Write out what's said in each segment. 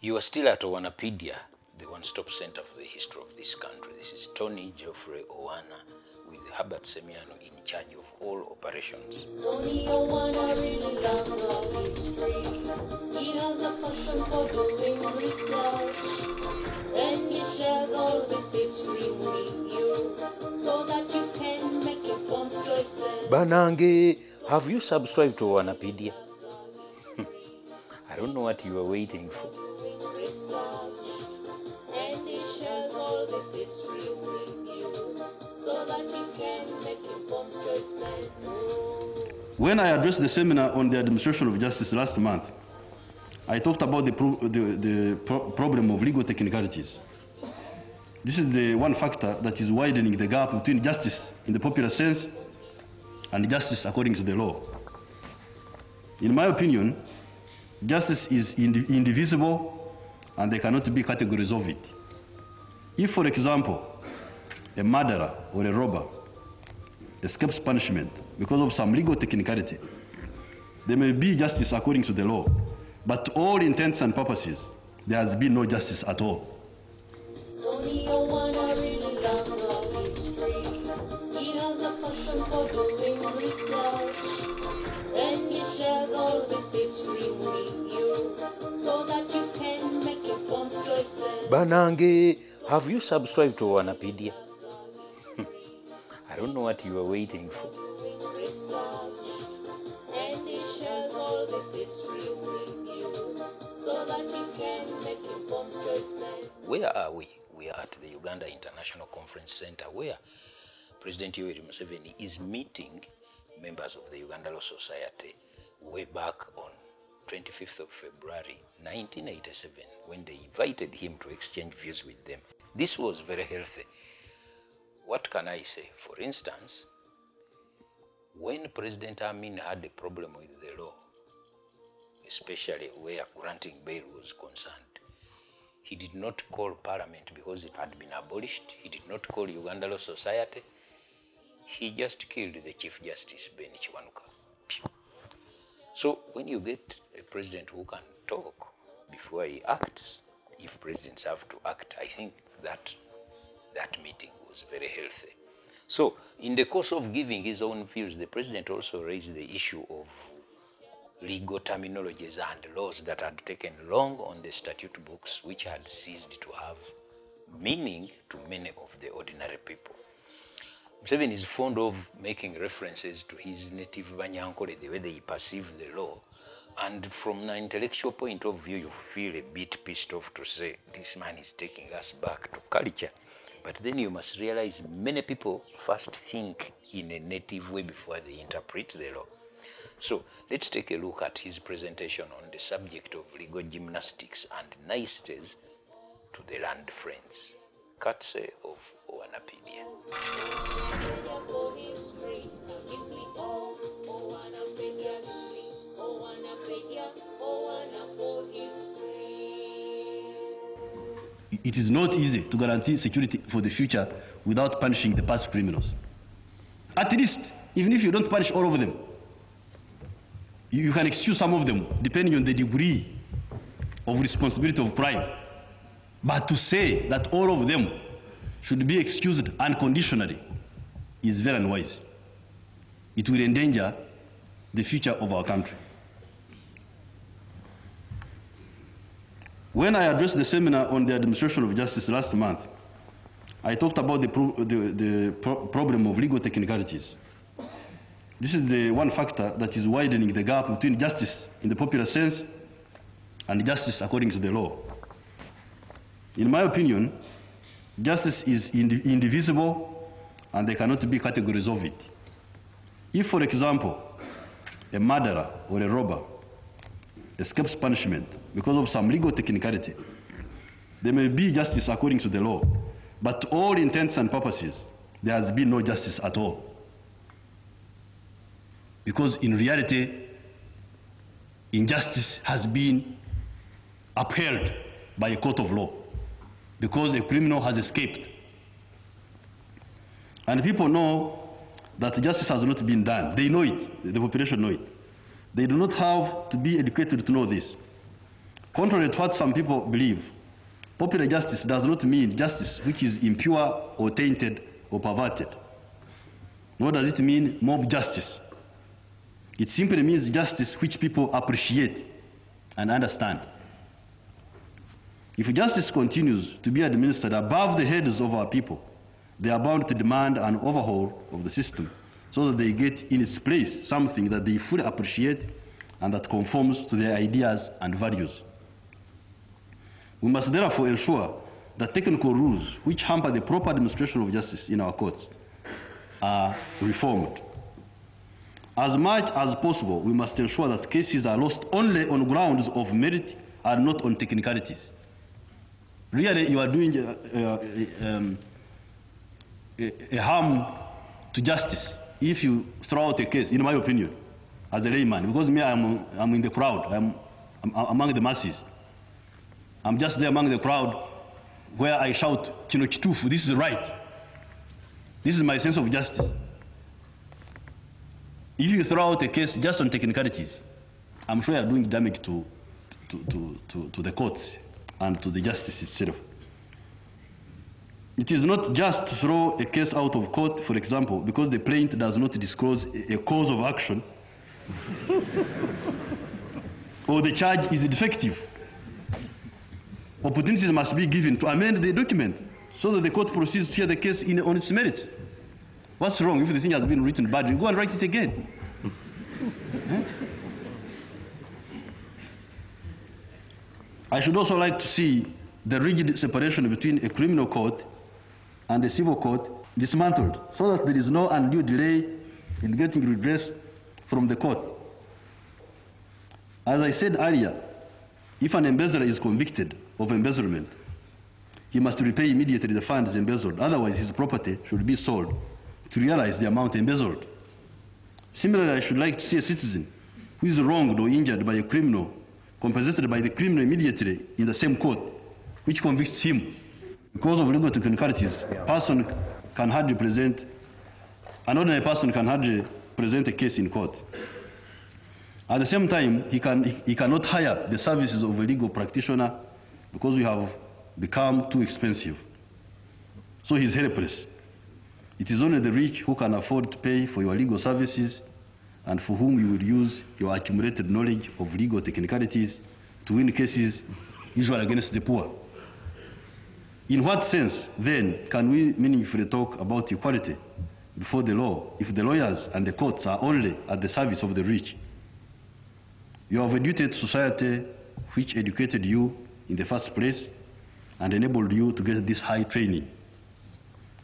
You are still at Owanapedia, the one-stop center for the history of this country. This is Tony Geoffrey Owana with Herbert Semiano in charge of all operations. Tony Owana really loves our history. He has a passion for doing research. And he shares all this history with you so that you can make informed choices. Banange, have you subscribed to Owanapedia? I don't know what you are waiting for. History with you so that you can make informed choices. When I addressed the seminar on the administration of justice last month, I talked about the, pro- the, the pro- problem of legal technicalities. This is the one factor that is widening the gap between justice in the popular sense and justice according to the law. In my opinion, justice is indi- indivisible and there cannot be categories of it. If, for example, a murderer or a robber escapes punishment because of some legal technicality. There may be justice according to the law, but to all intents and purposes, there has been no justice at all. Tony Owana really loves our history. He has a passion for doing research. And he shares all this history with you so that you can make informed choices. Banange, have you subscribed to Wanapedia? I don't know what you are waiting for. Where are we? We are at the Uganda International Conference Center where President Yoweri Museveni is meeting members of the Uganda Law Society way back on 25th of February 1987 when they invited him to exchange views with them. This was very healthy. What can I say? For instance, when President Amin had a problem with the law, especially where granting bail was concerned, he did not call parliament because it had been abolished. He did not call Uganda Law Society. He just killed the Chief Justice Ben Chiwanuka. So when you get a president who can talk before he acts, if presidents have to act, I think that that meeting was very healthy. So in the course of giving his own views, the president also raised the issue of legal terminologies and laws that had taken long on the statute books, which had ceased to have meaning to many of the ordinary people. Museveni is fond of making references to his native Banyankole, the way they perceive the law. And from an intellectual point of view, you feel a bit pissed off to say, this man is taking us back to culture. But then you must realize many people first think in a native way before they interpret the law. So let's take a look at his presentation on the subject of legal gymnastics and niceties to the land friends. Katse of Owanapedia. It is not easy to guarantee security for the future without punishing the past criminals. At least, even if you don't punish all of them, you you can excuse some of them depending on the degree of responsibility of crime. But to say that all of them should be excused unconditionally is very unwise. It will endanger the future of our country. When I addressed the seminar on the administration of justice last month, I talked about the, pro- the, the pro- problem of legal technicalities. This is the one factor that is widening the gap between justice in the popular sense and justice according to the law. In my opinion, justice is indi- indivisible and there cannot be categories of it. If, for example, a murderer or a robber escapes punishment because of some legal technicality, there may be justice according to the law, but to all intents and purposes, there has been no justice at all. Because in reality, injustice has been upheld by a court of law because a criminal has escaped. And people know that justice has not been done. They know it, the population know it. They do not have to be educated to know this. Contrary to what some people believe, popular justice does not mean justice which is impure or tainted or perverted. Nor does it mean mob justice. It simply means justice which people appreciate and understand. If justice continues to be administered above the heads of our people, they are bound to demand an overhaul of the system so that they get in its place something that they fully appreciate and that conforms to their ideas and values. We must therefore ensure that technical rules which hamper the proper administration of justice in our courts are reformed. As much as possible, we must ensure that cases are lost only on grounds of merit and not on technicalities. Really, you are doing uh, uh, um, a, a harm to justice if you throw out a case, in my opinion, as a layman, because me, I'm, I'm in the crowd, I'm, I'm among the masses. I'm just there among the crowd where I shout, Kino Kitufu, this is right. This is my sense of justice. If you throw out a case just on technicalities, I'm sure you're doing damage to, to, to, to, to the courts and to the justice itself. It is not just to throw a case out of court, for example, because the plaintiff does not disclose a cause of action or the charge is defective. Opportunities must be given to amend the document so that the court proceeds to hear the case in, on its merits. What's wrong if the thing has been written badly? Go and write it again. Eh? I should also like to see the rigid separation between a criminal court and the civil court dismantled so that there is no undue delay in getting redress from the court. As I said earlier, if an embezzler is convicted of embezzlement, he must repay immediately the funds embezzled. Otherwise, his property should be sold to realize the amount embezzled. Similarly, I should like to see a citizen who is wronged or injured by a criminal compensated by the criminal immediately in the same court, which convicts him. Because of legal technicalities, a person can hardly present, an ordinary person can hardly present a case in court. At the same time, he, can, he, he cannot hire the services of a legal practitioner because we have become too expensive. So he's helpless. It is only the rich who can afford to pay for your legal services and for whom you will use your accumulated knowledge of legal technicalities to win cases, usually against the poor. In what sense, then, can we meaningfully talk about equality before the law if the lawyers and the courts are only at the service of the rich? You have a educated society which educated you in the first place and enabled you to get this high training.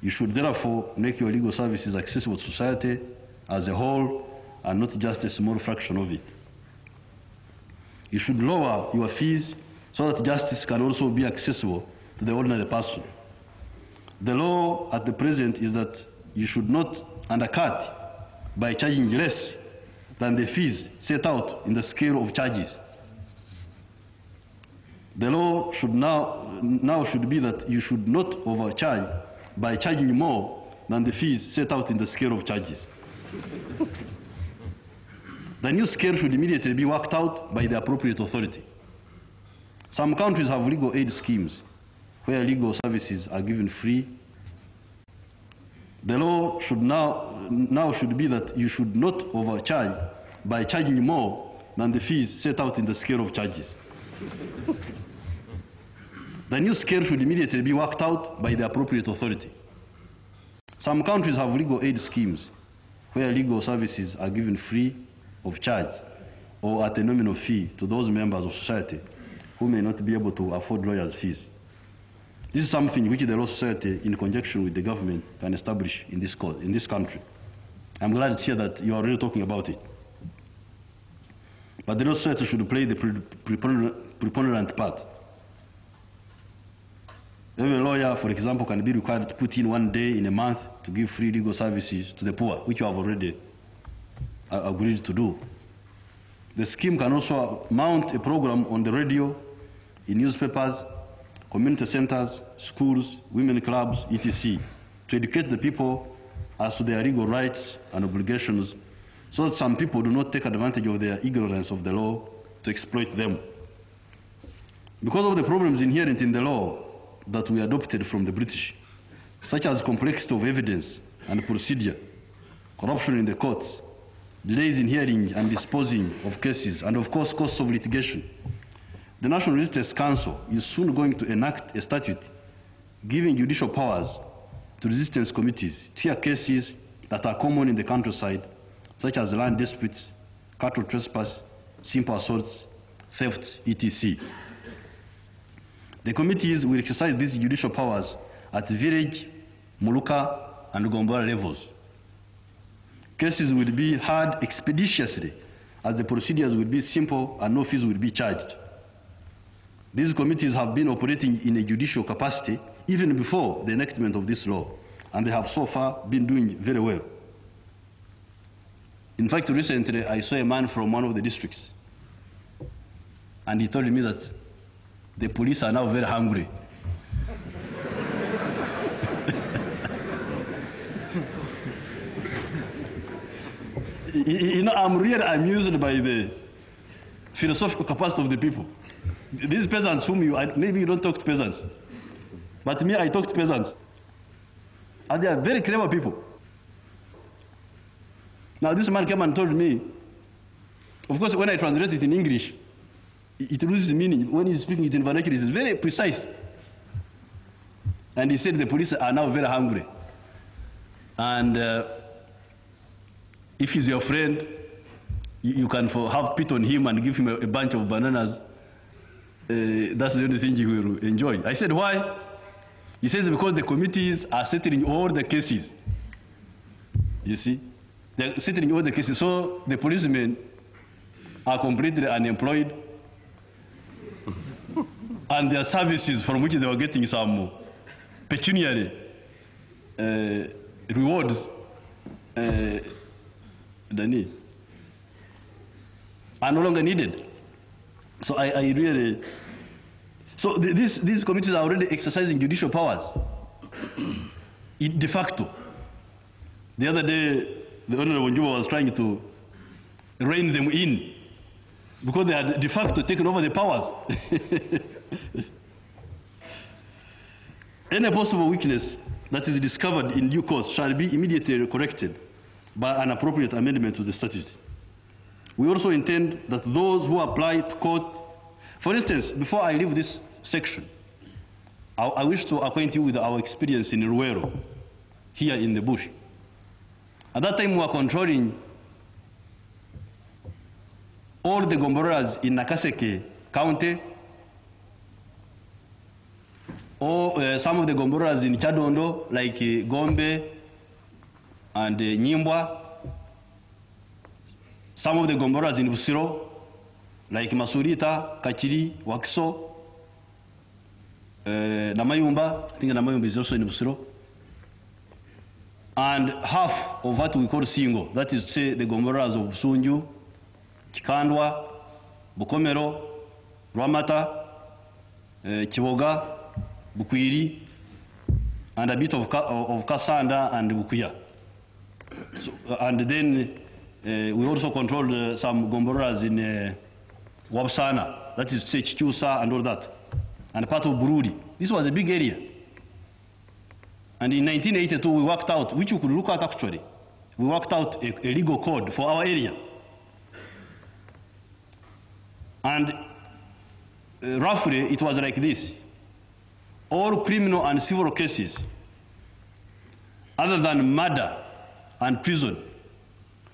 You should therefore make your legal services accessible to society as a whole and not just a small fraction of it. You should lower your fees so that justice can also be accessible to the ordinary person. The law at the present is that you should not undercut by charging less than the fees set out in the scale of charges. The law should now, now should be that you should not overcharge by charging more than the fees set out in the scale of charges. the new scale should immediately be worked out by the appropriate authority. Some countries have legal aid schemes where legal services are given free. The law should now, now should be that you should not overcharge by charging more than the fees set out in the scale of charges. the new scale should immediately be worked out by the appropriate authority. Some countries have legal aid schemes where legal services are given free of charge or at a nominal fee to those members of society who may not be able to afford lawyers' fees. This is something which the Law Society, in conjunction with the government, can establish in this, in this country. I'm glad to hear that you are really talking about it. But the Law Society should play the preponderant, preponderant part. Every lawyer, for example, can be required to put in one day in a month to give free legal services to the poor, which you have already uh, agreed to do. The scheme can also mount a program on the radio, in newspapers, community centers, schools, women clubs, etc., to educate the people as to their legal rights and obligations so that some people do not take advantage of their ignorance of the law to exploit them. Because of the problems inherent in the law that we adopted from the British, such as complexity of evidence and procedure, corruption in the courts, delays in hearing and disposing of cases, and of course, costs of litigation, the National Resistance Council is soon going to enact a statute giving judicial powers to resistance committees to hear cases that are common in the countryside, such as land disputes, cattle trespass, simple assaults, thefts, etc. The committees will exercise these judicial powers at village, Muluka, and Gombora levels. Cases will be heard expeditiously as the procedures will be simple and no fees will be charged. These committees have been operating in a judicial capacity even before the enactment of this law, and they have so far been doing very well. In fact, recently I saw a man from one of the districts, and he told me that the police are now very hungry. you know, I'm really amused by the philosophical capacity of the people. These peasants whom you, maybe you don't talk to peasants, but me, I talk to peasants. And they are very clever people. Now, this man came and told me, of course, when I translate it in English, it loses meaning. When he's speaking it in vernacular, it's very precise. And he said the police are now very hungry. And uh, if he's your friend, you, you can for, have pity on him and give him a, a bunch of bananas. Uh, that's the only thing you will enjoy. I said, why? He says because the committees are settling all the cases. You see? They're settling all the cases. So the policemen are completely unemployed and their services from which they were getting some pecuniary uh, rewards uh, are no longer needed. So I, I really, so th this, these committees are already exercising judicial powers de facto. The other day, the Honorable Njuba was trying to rein them in because they had de facto taken over the powers. Any possible weakness that is discovered in due course shall be immediately corrected by an appropriate amendment to the statute. We also intend that those who apply to court, for instance, before I leave this section, I, I wish to acquaint you with our experience in Luweero, here in the bush. At that time, we were controlling all the Gomboras in Nakaseke County, or uh, some of the Gomboras in Kyadondo, like uh, Gombe and uh, Nyimbwa, some of the Gomboras in Busiro, like Masulita, Kakiri, Wakiso, uh, Namayumba, I think Namayumba is also in Busiro, and half of what we call Singo, that is to say the Gomboras of Sunju, Kikandwa, Bukomero, Ramata, uh, Kiboga, Bukwiri, and a bit of, of Kasanda and Bukuya. So, uh, and then uh, we also controlled uh, some Gomboras in uh, Wabusana, that is to say Kikyusa and all that, and part of Burudi. This was a big area. And in 1982, we worked out, which you could look at actually, we worked out a, a legal code for our area. And uh, roughly, it was like this. All criminal and civil cases, other than murder and treason,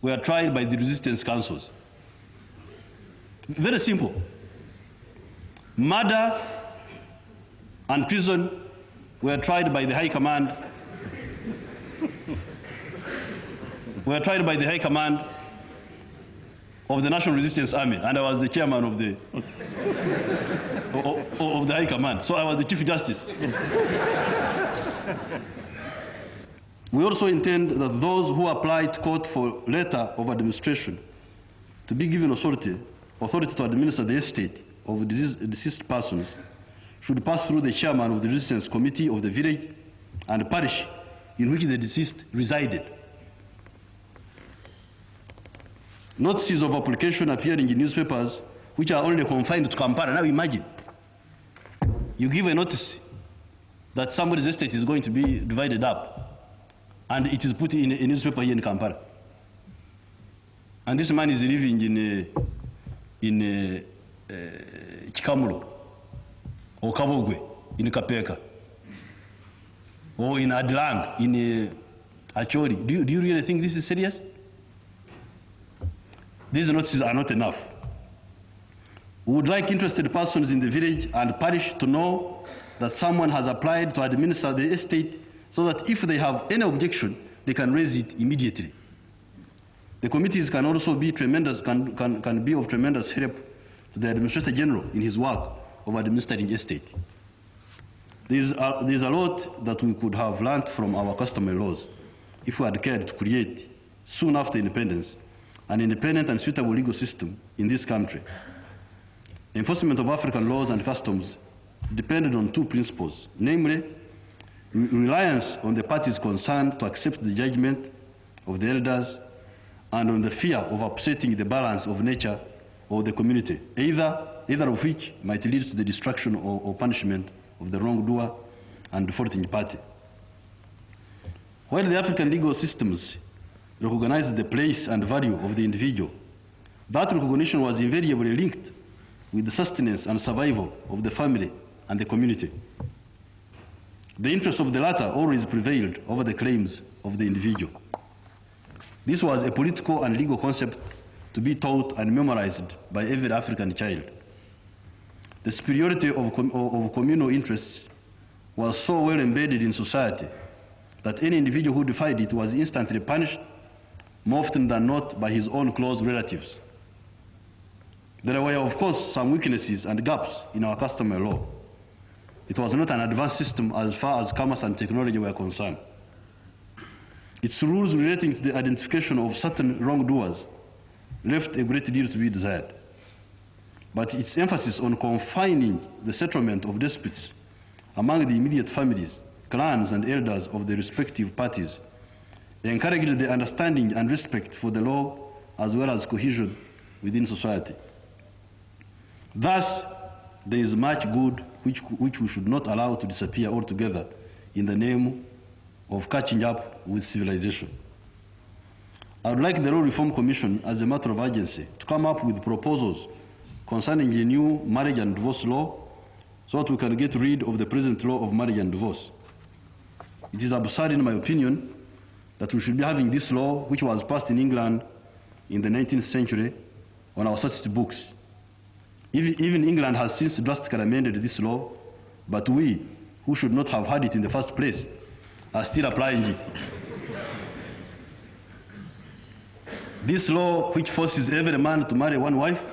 were tried by the resistance councils. Very simple. Murder and treason were tried by the High Command, were tried by the High Command of the National Resistance Army, and I was the chairman of the, of, of the High Command. So I was the Chief Justice. we also intend that those who apply to court for letter of administration to be given authority, authority to administer the estate of deceased persons should pass through the chairman of the resistance committee of the village and parish in which the deceased resided. Notices of application appearing in newspapers which are only confined to Kampala. Now imagine. you give a notice that somebody's estate is going to be divided up, and it is put in a newspaper here in Kampala. And this man is living in a, in a, uh, Chikamulo or Kabogwe in Kapeka or in Adilang in uh, Acholi. Do you, do you really think this is serious? These notices are not enough. We would like interested persons in the village and parish to know that someone has applied to administer the estate so that if they have any objection, they can raise it immediately. The committees can also be tremendous, can, can, can be of tremendous help to the Administrator General in his work of administering estate. There's a, there's a lot that we could have learned from our customary laws if we had cared to create, soon after independence, an independent and suitable legal system in this country. Enforcement of African laws and customs depended on two principles, namely, reliance on the parties concerned to accept the judgment of the elders and on the fear of upsetting the balance of nature or the community, either, either of which might lead to the destruction or, or punishment of the wrongdoer and defaulting party. While the African legal systems recognized the place and value of the individual, that recognition was invariably linked with the sustenance and survival of the family and the community. The interests of the latter always prevailed over the claims of the individual. This was a political and legal concept to be taught and memorized by every African child. The superiority of, of communal interests was so well embedded in society that any individual who defied it was instantly punished, more often than not by his own close relatives. There were, of course, some weaknesses and gaps in our customary law. It was not an advanced system as far as commerce and technology were concerned. Its rules relating to the identification of certain wrongdoers left a great deal to be desired. But its emphasis on confining the settlement of disputes among the immediate families, clans, and elders of the respective parties encouraged the understanding and respect for the law as well as cohesion within society. Thus, there is much good which, which we should not allow to disappear altogether in the name of catching up with civilization. I would like the Law Reform Commission, as a matter of urgency, to come up with proposals concerning a new marriage and divorce law so that we can get rid of the present law of marriage and divorce. It is absurd, in my opinion, that we should be having this law, which was passed in England in the 19th century, on our statute books. Even, even England has since drastically amended this law, but we, who should not have had it in the first place, are still applying it. This law, which forces every man to marry one wife,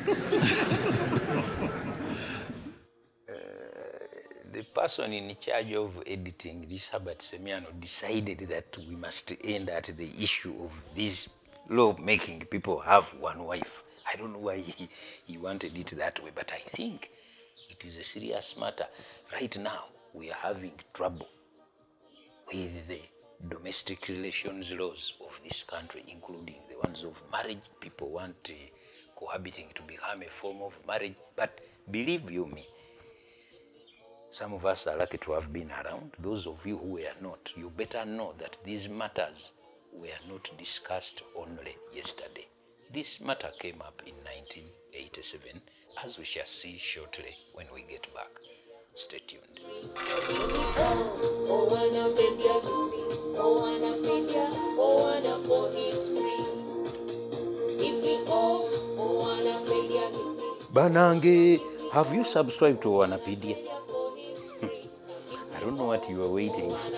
the person in charge of editing this Herbert Semiano decided that we must end at the issue of this law making people have one wife. I don't know why he, he wanted it that way, but I think it is a serious matter. Right now, we are having trouble with the domestic relations laws of this country, including the ones of marriage. People want uh, cohabiting to become a form of marriage, but believe you me, some of us are lucky to have been around. Those of you who were not, you better know that these matters were not discussed only yesterday. This matter came up in 1987, as we shall see shortly when we get back. Stay tuned. Oh, oh, Banange, have you subscribed to Wanapedia? I don't know what you are waiting for.